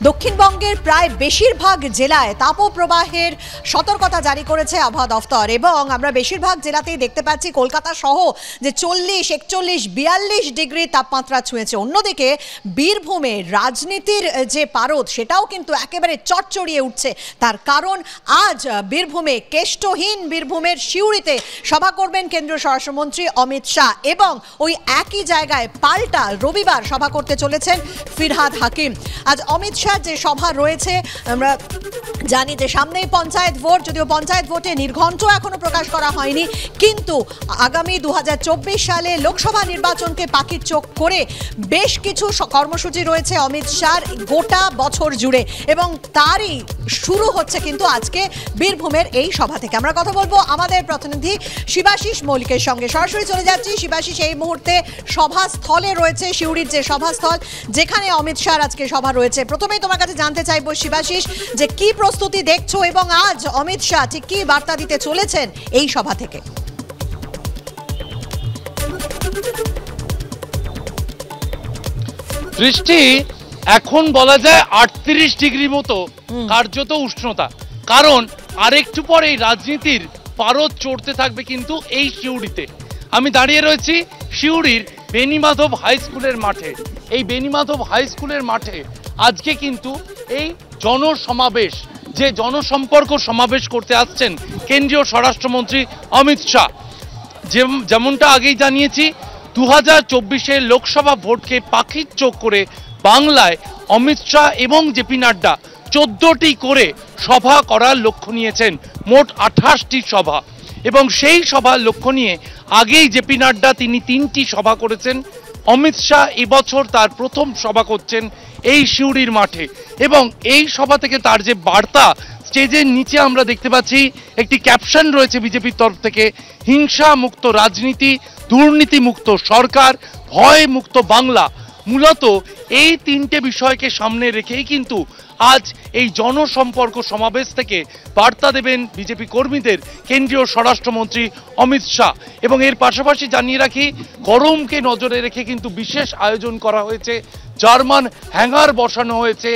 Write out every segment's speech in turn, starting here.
দক্ষিণবঙ্গের প্রায় বেশিরভাগ জেলায় তাপপ্রবাহের সতর্কতা জারি করেছে আবহাওয়া দফতর এবং আমরা বেশিরভাগ জেলাতেই দেখতে পাচ্ছি কলকাতা সহ যে চল্লিশ, একচল্লিশ, বিয়াল্লিশ ডিগ্রি তাপমাত্রা ছুঁয়েছে। অন্যদিকে বীরভূমে রাজনীতির যে পারদ, সেটাও কিন্তু একেবারে চটচড়িয়ে উঠছে। তার কারণ আজ বীরভূমে কেষ্টহীন বীরভূমের সিউড়িতে সভা করবেন কেন্দ্রীয় স্বরাষ্ট্রমন্ত্রী অমিত শাহ এবং ওই একই জায়গায় পাল্টা রবিবার সভা করতে চলেছেন ফিরহাদ হাকিম। আজ অমিত শাহ যে সভা রয়েছে, আমরা জানি যে সামনেই পঞ্চায়েত ভোট, যদিও পঞ্চায়েত ভোটে নির্ঘণ্ট এখনও প্রকাশ করা হয়নি। কিন্তু আগামী দু সালে লোকসভা নির্বাচনকে পাখির চোখ করে বেশ কিছু কর্মসূচি রয়েছে অমিত শাহর গোটা বছর জুড়ে। এবং তারই শুরু হচ্ছে কিন্তু আজকে বীরভূমের এই সভা থেকে। আমরা কথা বলব আমাদের প্রতিনিধি শিবাশিস মৌলিকের সঙ্গে। সরাসরি চলে যাচ্ছি। শিবাশিস, এই মুহূর্তে সভাস্থলে রয়েছে, সিউড়ির যে সভাস্থল, যেখানে অমিত শাহ আজকে সভা রয়েছে। প্রথমেই তোমার কাছে জানতে চাইব শিবাশিস যে কি প্রস্তুতি দেখছ এবং আজ অমিত শাহ ঠিক কি বার্তা দিতে চলেছেন এই সভা থেকে? বৃষ্টি এখন বলা যায় আটত্রিশ ডিগ্রি মতো কার্যত উষ্ণতা। কারণ আরেকটু পরেই রাজনীতির পারদ চড়তে থাকবে কিন্তু এই শিউড়িতে আমি দাঁড়িয়ে রয়েছি শিউড়ির বেনিমাধব হাই স্কুলের মাঠে। এই বেনিমাধব হাই স্কুলের মাঠে আজকে কিন্তু এই জনসমাবেশ, যে জনসম্পর্ক সমাবেশ করতে আসছেন কেন্দ্রীয় স্বরাষ্ট্রমন্ত্রী অমিত শাহ। যেম- যেমনটা আগেই জানিয়েছি দু হাজার চব্বিশে লোকসভা ভোটকে পাখির চোখ করে বাংলায় অমিত শাহ এবং জেপি নাড্ডা চোদ্দটি করে সভা করার লক্ষ্য নিয়েছেন, মোট আঠাশটি সভা। এবং সেই সভার লক্ষ্য নিয়ে আগেই জেপি নাড্ডা তিনি তিনটি সভা করেছেন। অমিত শাহ এবছর তার প্রথম সভা করছেন এই সিউড়ির মাঠে। এবং এই সভা থেকে তার যে বার্তা, স্টেজের নিচে আমরা দেখতে পাচ্ছি একটি ক্যাপশন রয়েছে বিজেপির তরফ থেকে, হিংসা মুক্ত রাজনীতি, দুর্নীতি মুক্ত সরকার, ভয় মুক্ত বাংলা। মূলত এই তিনটে বিষয়কে সামনে রেখেই কিন্তু আজ এই জনসম্পর্ক সমাবেশ থেকে বার্তা দেবেন বিজেপি কর্মীদের কেন্দ্রীয় স্বরাষ্ট্রমন্ত্রী অমিত শাহ। এবং এর পাশাপাশি জানিয়ে রাখি, গরমকে নজরে রেখে কিন্তু বিশেষ আয়োজন করা হয়েছে জার্মান হ্যাঙ্গার বসানো হয়েছে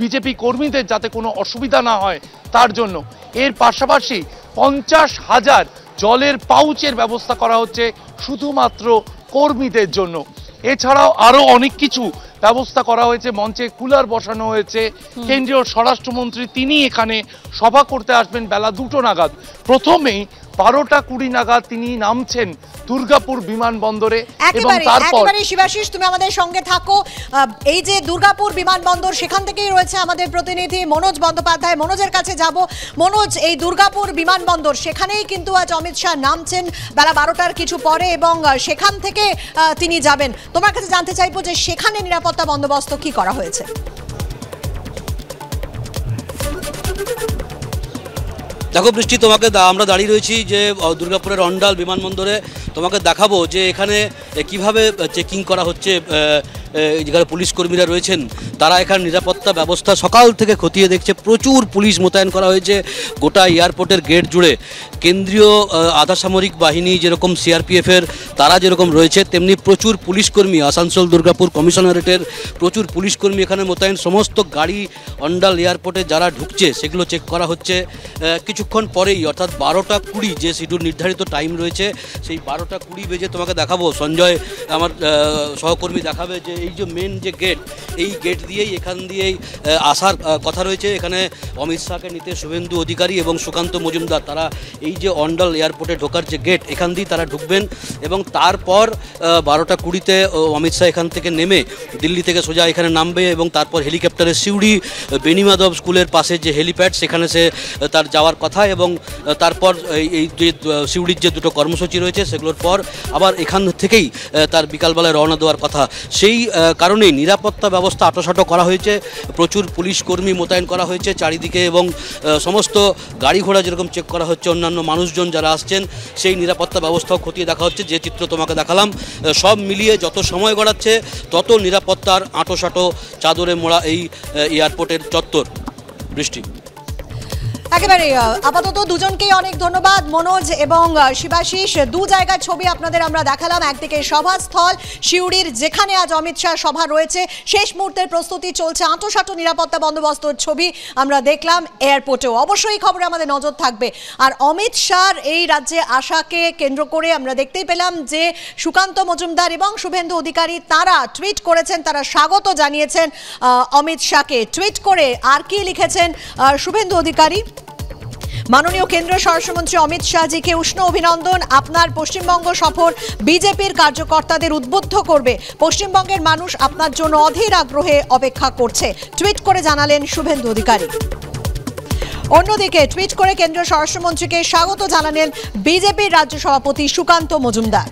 বিজেপি কর্মীদের যাতে কোনো অসুবিধা না হয় তার জন্য। এর পাশাপাশি পঞ্চাশ হাজার জলের পাউচের ব্যবস্থা করা হচ্ছে শুধুমাত্র কর্মীদের জন্য। এছাড়াও আরও অনেক কিছু ব্যবস্থা করা হয়েছে মঞ্চে কুলার বসানো হয়েছে। কেন্দ্রীয় স্বরাষ্ট্রমন্ত্রী তিনি এখানে সভা করতে আসবেন বেলা দুটো নাগাদ। প্রথমেই বারোটা কুড়ি নাগাদ তিনি নামছেন দুর্গাপুর বিমানবন্দরে এবং তারপর শিবাশিস তুমি আমাদের সঙ্গে থাকো। এই যে দুর্গাপুর বিমানবন্দর সেখান থেকেই রয়েছে আমাদের প্রতিনিধি মনোজ বন্দ্যোপাধ্যায়। মনোজের কাছে যাব। মনোজ এই দুর্গাপুর বিমানবন্দর সেখানেই কিন্তু আজ অমিত শাহ নামছেন বেলা বারোটার কিছু পরে এবং সেখান থেকে তিনি যাবেন। তোমার কাছে জানতে চাইব যে সেখানে নিরাপত্তা বন্দোবস্ত কি করা হয়েছে? দেখো বৃষ্টি তোমাকে আমরা দাঁড়িয়ে রয়েছি যে দুর্গাপুরের অন্ডাল বিমানবন্দরে। তোমাকে দেখাবো যে এখানে কীভাবে চেকিং করা হচ্ছে যেখানে পুলিশ কর্মীরা রয়েছেন তারা এখানে নিরাপত্তা ব্যবস্থা সকাল থেকে খতিয়ে দেখছে। প্রচুর পুলিশ মোতায়েন করা হয়েছে গোটা এয়ারপোর্টের গেট জুড়ে। কেন্দ্রীয় আহ, আধা সামরিক বাহিনী যেরকম সিআরপিএফের তারা যেরকম রয়েছে তেমনি প্রচুর পুলিশ কর্মী আসানসোল দুর্গাপুর কমিশনারেটের প্রচুর পুলিশ কর্মী এখানে মোতায়েন। সমস্ত গাড়ি অন্ডাল এয়ারপোর্টে যারা ঢুকছে সেগুলো চেক করা হচ্ছে। কিছুক্ষণ পরেই অর্থাৎ বারোটা কুড়ি যে শিডিউল নির্ধারিত টাইম রয়েছে সেই বারোটা কুড়ি বেজে তোমাকে দেখাবো। সঞ্জয় আমার সহকর্মী দেখাবে যে এই যে মেন যে গেট এই গেট দিয়েই, এখান দিয়েই আসার কথা রয়েছে। এখানে অমিত শাহকে নিতে শুভেন্দু অধিকারী এবং সুকান্ত মজুমদার, তারা এই যে অন্ডাল এয়ারপোর্টে ঢোকার যে গেট এখান দিয়েই তারা ঢুকবেন এবং তারপর বারোটা কুড়িতে অমিত শাহ এখান থেকে নেমে দিল্লি থেকে সোজা এখানে নামবে এবং তারপর হেলিকপ্টারে সিউড়ি, বেনিমাধব স্কুলের পাশে যে হেলিপ্যাড সেখানে সে তার যাওয়ার কথা এবং তারপর এই যে সিউড়ির যে দুটো কর্মসূচি রয়েছে, সেগুলোর পর আবার এখান থেকেই তার বিকালবেলায় রওনা দেওয়ার কথা। সেই কারণেই নিরাপত্তা ব্যবস্থা আটোসাটো করা হয়েছে, প্রচুর পুলিশ কর্মী মোতায়েন করা হয়েছে চারিদিকে এবং সমস্ত গাড়ি ঘোড়া যেরকম চেক করা হচ্ছে, অন্যান্য মানুষজন যারা আসছেন, সেই নিরাপত্তা ব্যবস্থাও খতিয়ে দেখা হচ্ছে, যে চিত্র তোমাকে দেখালাম সব মিলিয়ে যত সময় গড়াচ্ছে, তত নিরাপত্তার আটোসাটো চাদরে মোড়া এই এয়ারপোর্টের চত্বর। বৃষ্টি। একেবারে আপাতত দুজনকেই অনেক ধন্যবাদ, মনোজ এবং শিবাশিস। দু জায়গার ছবি আপনাদের আমরা দেখালাম, একদিকে সভাস্থল শিউড়ির যেখানে আজ অমিত শাহ সভা রয়েছে, শেষ মুহূর্তের প্রস্তুতি চলছে আঁটোসাঁটো নিরাপত্তা বন্দোবস্তর ছবি আমরা দেখলাম এয়ারপোর্টেও। অবশ্যই খবরে আমাদের নজর থাকবে। আর অমিত শাহর এই রাজ্যে আশাকে কেন্দ্র করে আমরা দেখতেই পেলাম যে সুকান্ত মজুমদার এবং শুভেন্দু অধিকারী তারা টুইট করেছেন, তারা স্বাগত জানিয়েছেন অমিত শাহকে। টুইট করে আর কি লিখেছেন শুভেন্দু অধিকারী? মাননীয় কেন্দ্রীয় স্বরাষ্ট্রমন্ত্রী অমিত শাহজিকে উষ্ণ অভিনন্দন। আপনার পশ্চিমবঙ্গ সফর বিজেপির কার্যকর্তাদের উদ্বুদ্ধ করবে। পশ্চিমবঙ্গের মানুষ আপনার জন্য অধীর আগ্রহে অপেক্ষা করছে। টুইট করে জানালেন শুভেন্দু অধিকারী। অন্যদিকে টুইট করে কেন্দ্রীয় স্বরাষ্ট্রমন্ত্রীকে স্বাগত জানালেন বিজেপির রাজ্য সভাপতি সুকান্ত মজুমদার।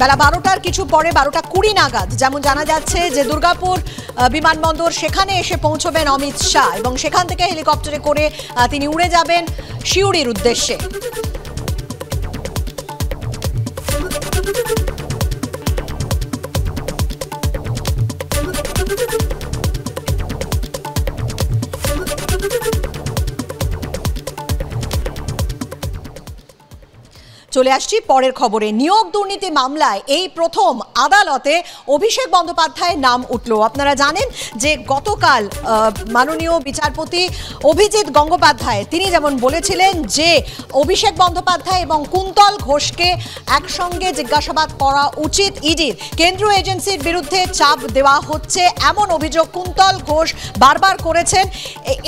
বেলা বারোটার কিছু পরে বারোটা কুড়ি নাগাদ, যেমন জানা যাচ্ছে যে দুর্গাপুর বিমানবন্দর সেখানে এসে পৌঁছবেন অমিত শাহ এবং সেখান থেকে হেলিকপ্টারে করে তিনি উড়ে যাবেন শিউড়ির উদ্দেশ্যে। চলে আসছি পরের খবরে। নিয়োগ দুর্নীতি মামলায় এই প্রথম আদালতে অভিষেক বন্দ্যোপাধ্যায়ের নাম উঠল। আপনারা জানেন যে গতকাল মাননীয় বিচারপতি অভিজিৎ গঙ্গোপাধ্যায়, তিনি যেমন বলেছিলেন যে অভিষেক বন্দ্যোপাধ্যায় এবং কুন্তল ঘোষকে একসঙ্গে জিজ্ঞাসাবাদ করা উচিত ইডির। কেন্দ্রীয় এজেন্সির বিরুদ্ধে চাপ দেওয়া হচ্ছে এমন অভিযোগ কুন্তল ঘোষ বারবার করেছেন।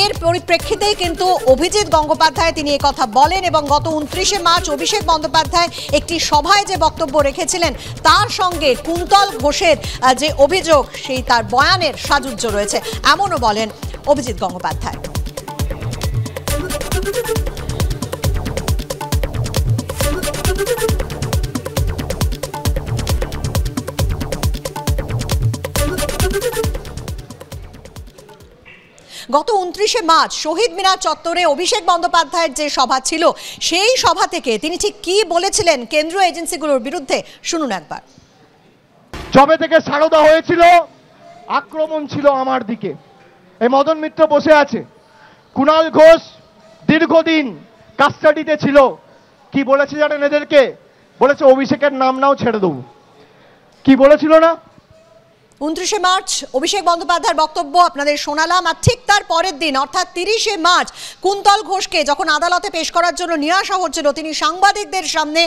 এর পরিপ্রেক্ষিতেই কিন্তু অভিজিৎ গঙ্গোপাধ্যায় তিনি কথা বলেন এবং গত উনত্রিশে মার্চ অভিষেক বন্দ্যোপাধ্যায় একটি সভায় যে বক্তব্য রেখেছিলেন, তার সঙ্গে কুন্তল ঘোষের যে অভিযোগ, সেই তার বয়ানের সাজুজ্য রয়েছে। এমনও বলেন অভিজিৎ গঙ্গোপাধ্যায়। গত উনত্রিশে মার্চ শহীদ মিনার চত্বরে অভিষেক বন্দ্যোপাধ্যায়ের যে সভা ছিল, সেই সভা থেকে তিনি ঠিক কি বলেছিলেন কেন্দ্রীয় এজেন্সিগুলোর বিরুদ্ধে, শুনুন একবার। জবে থেকে সারদা হয়েছিল, আক্রমণ ছিল আমার দিকে। এই মদন মিত্র বসে আছে। কুনাল ঘোষ দীর্ঘদিন কাস্টাডিতে ছিল। কি বলেছে জানেন এদেরকে? বলেছে, অভিষেকের নাম নাও ছেড়ে দেবো। কি বলেছিল না? উনত্রিশে মার্চ অভিষেক বন্দ্যোপাধ্যায়ের বক্তব্য আপনাদের শোনালাম আর ঠিক তার পরের দিন অর্থাৎ তিরিশে মার্চ কুন্তল ঘোষকে যখন আদালতে পেশ করার জন্য নিয়ে আসা হচ্ছিল তিনি সাংবাদিকদের সামনে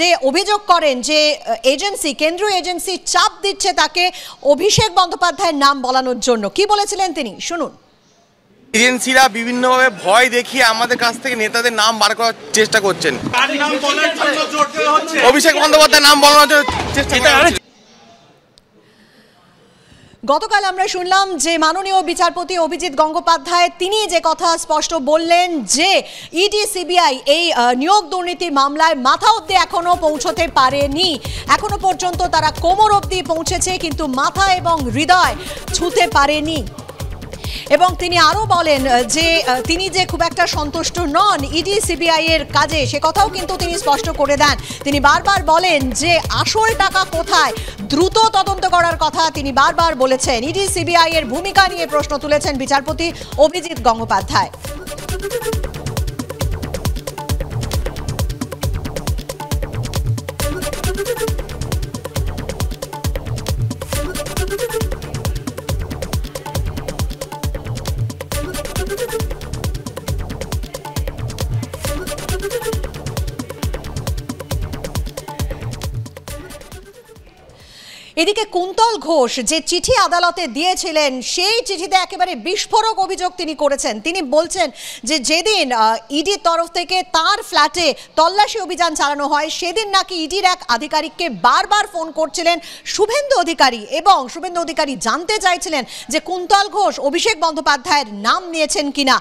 যে অভিযোগ করেন যে এজেন্সি কেন্দ্রীয় এজেন্সি চাপ দিচ্ছে তাকে অভিষেক বন্দ্যোপাধ্যায়ের নাম বলানোর জন্য। কি বলেছিলেন তিনি? শুনুন। এজেন্সিরা বিভিন্নভাবে ভয় দেখিয়ে আমাদের কাছ থেকে নেতাদের নাম বার করার চেষ্টা করছেন। অভিষেক বন্দ্যোপাধ্যায়ের নাম বলানোর চেষ্টা। গতকাল আমরা শুনলাম যে মাননীয় বিচারপতি অভিজিৎ গঙ্গোপাধ্যায়, তিনি যে কথা স্পষ্ট বললেন যে ইডি, সিবিআই এই নিয়োগ দুর্নীতি মামলায় মাথা অব্দি এখনও পৌঁছতে পারেনি। এখনও পর্যন্ত তারা কোমর অব্দি পৌঁছেছে, কিন্তু মাথা এবং হৃদয় ছুঁতে পারেনি। এবং তিনি আরও বলেন যে তিনি যে খুব একটা সন্তুষ্ট নন, ইডি, সিবিআই এর কাজে, সে কথাও কিন্তু তিনি স্পষ্ট করে দেন। তিনি বারবার বলেন যে, আসল টাকা কোথায়? দ্রুত তদন্ত করার কথা তিনি বারবার বলেছেন। ইডি, সিবিআই এর ভূমিকা নিয়ে প্রশ্ন তুলেছেন বিচারপতি অভিজিৎ গঙ্গোপাধ্যায়। এদিকে কুন্তল ঘোষ যে চিঠি আদালতে দিয়েছিলেন, সেই চিঠিতে একেবারে বিস্ফোরক অভিযোগ তিনি করেছেন। তিনি বলছেন যে যেদিন ইডির তরফ থেকে তার ফ্ল্যাটে তল্লাশি অভিযান চালানো হয়, সেদিন নাকি ইডির এক আধিকারিককে বারবার ফোন করছিলেন শুভেন্দু অধিকারী এবং শুভেন্দু অধিকারী জানতে চাইছিলেন যে কুন্তল ঘোষ অভিষেক বন্দ্যোপাধ্যায়ের নাম নিয়েছেন কিনা।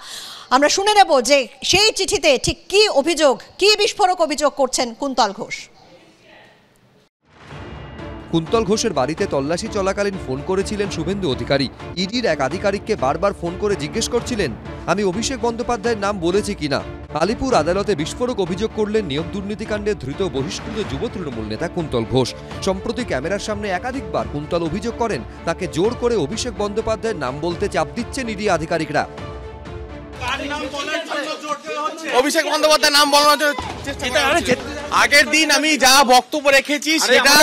আমরা শুনে নেব যে সেই চিঠিতে ঠিক কি অভিযোগ, কি বিস্ফোরক অভিযোগ করছেন কুন্তল ঘোষ। কুন্তল ঘোষের বাড়িতে তল্লাশি চলাকালীন ফোন করেছিলেন শুভেন্দু অধিকারী। ইডির এক আধিকারিককে বারবার ফোন করে জিজ্ঞেস করছিলেন আমি অভিষেক বন্দ্যোপাধ্যায়ের নাম বলেছি কিনা? আলিপুর আদালতে বিস্ফোরক অভিযোগ করলেন নিয়োগ দুর্নীতিকাণ্ডে ধৃত বহিষ্কৃত যুব তৃণমূল নেতা কুন্তল ঘোষ। সম্প্রতি ক্যামেরার সামনে একাধিকবার কুন্তল অভিযোগ করেন তাকে জোর করে অভিষেক বন্দ্যোপাধ্যায়ের নাম বলতে চাপ দিচ্ছেন ইডি আধিকারিকরা। অভিষেক বন্দ্যোপাধ্যায়ের নাম বলানোর জন্য চেষ্টা। আগের দিন আমি যা বক্তব্য রেখেছি সেটা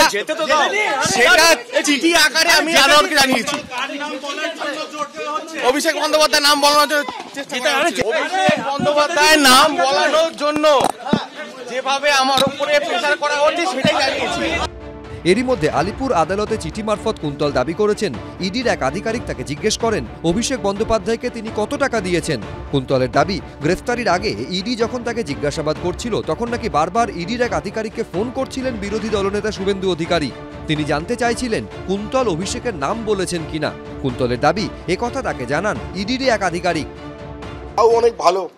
সেটা চিঠি আকারে আমি আদালতকে জানিয়েছি। অভিষেক বন্দ্যোপাধ্যায় নাম বলানোর জন্য অভিষেক বন্দ্যোপাধ্যায় নাম বলানোর জন্য যেভাবে আমার উপরে প্রেশার করা হচ্ছে সেটাই জানিয়েছি। এরই মধ্যে আলিপুর আদালতে চিঠি মারফত কুন্তল দাবি করেছেন, ইডির এক আধিকারিক তাকে জিজ্ঞেস করেন, অভিষেক বন্দ্যোপাধ্যায়কে তিনি কত টাকা দিয়েছেন? কুন্তলের দাবি, গ্রেফতারির আগে ইডি যখন তাকে জিজ্ঞাসাবাদ করছিল, তখন নাকি বারবার ইডির এক আধিকারিককে ফোন করছিলেন বিরোধী দলনেতা শুভেন্দু অধিকারী। তিনি জানতে চাইছিলেন, কুন্তল অভিষেকের নাম বলেছেন কিনা। কুন্তলের দাবি একথা তাকে জানান ইডির এক আধিকারিক। অনেক ভালো।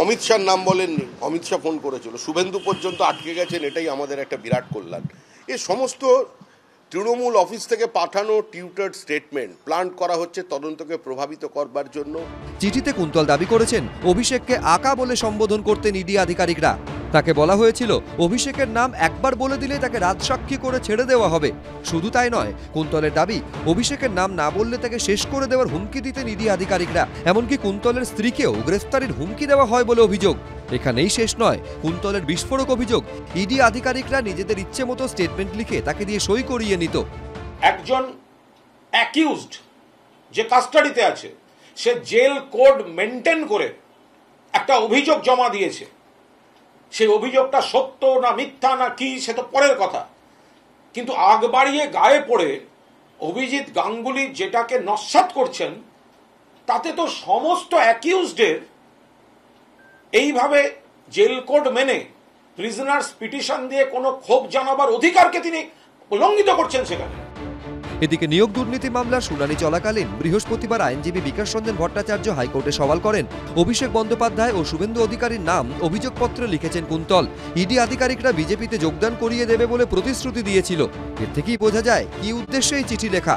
অমিত শাহর নাম বলেননি, অমিত শাহ ফোন করেছিল। শুভেন্দু পর্যন্ত আটকে গেছেন, এটাই আমাদের একটা বিরাট কল্যাণ। এ সমস্ত তৃণমূল অফিস থেকে পাঠানো টিউটার স্টেটমেন্ট প্লান্ট করা হচ্ছে তদন্তকে প্রভাবিত করবার জন্য। চিঠিতে কুন্তল দাবি করেছেন, অভিষেককে আকা বলে সম্বোধন করতেন ইডি আধিকারিকরা। তাকে বলা হয়েছিল, অভিষেকের নাম একবার বলে দিলে তাকে রাজসাক্ষী করে ছেড়ে দেওয়া হবে। শুধু তাই নয়, কুন্তলের দাবি, অভিষেকের নাম না বললে তাকে শেষ করে দেওয়ার হুমকি দিতেন ইডি আধিকারিকরা। এমনকি কুন্তলের স্ত্রীকেও গ্রেফতারির হুমকি দেওয়া হয় বলে অভিযোগ। এখানেই শেষ নয়, কুন্তলের বিস্ফোরক অভিযোগ। ইডি আধিকারিকরা নিজেদের ইচ্ছে মতো স্টেটমেন্ট লিখে তাকে দিয়ে সই করিয়ে নিত। একজন অ্যাকিউজড যে কাস্টাডিতে আছে, সে জেল কোড মেনটেন করে একটা অভিযোগ জমা দিয়েছে। সেই অভিযোগটা সত্য না মিথ্যা না কি, সে তো পরের কথা। কিন্তু আগ বাড়িয়ে গায়ে পড়ে অভিজিৎ গাঙ্গুলি যেটাকে নস্বাত করছেন, তাতে তো সমস্ত অ্যাকিউজডের এইভাবে জেল কোড মেনে প্রিজনার্স পিটিশন দিয়ে কোনো ক্ষোভ জানাবার অধিকারকে তিনি উল্লঙ্ঘিত করছেন সেখানে। এদিকে নিয়োগ দুর্নীতি মামলার শুনানি চলাকালীন বৃহস্পতিবার আইনজীবী বিকাশ রঞ্জন ভট্টাচার্য হাইকোর্টে সওয়াল করেন। অভিষেক বন্দ্যোপাধ্যায় ও শুভেন্দু অধিকারীর নাম অভিযোগপত্রে লিখেছেন কুন্তল। ইডি আধিকারিকরা বিজেপিতে যোগদান করিয়ে দেবে বলে প্রতিশ্রুতি দিয়েছিল। এর থেকেই বোঝা যায় কি উদ্দেশ্যে এই চিঠি লেখা।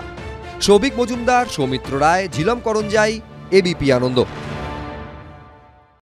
সৌভিক মজুমদার, সৌমিত্র রায়, ঝিলম করঞ্জাই এবিপি আনন্দ।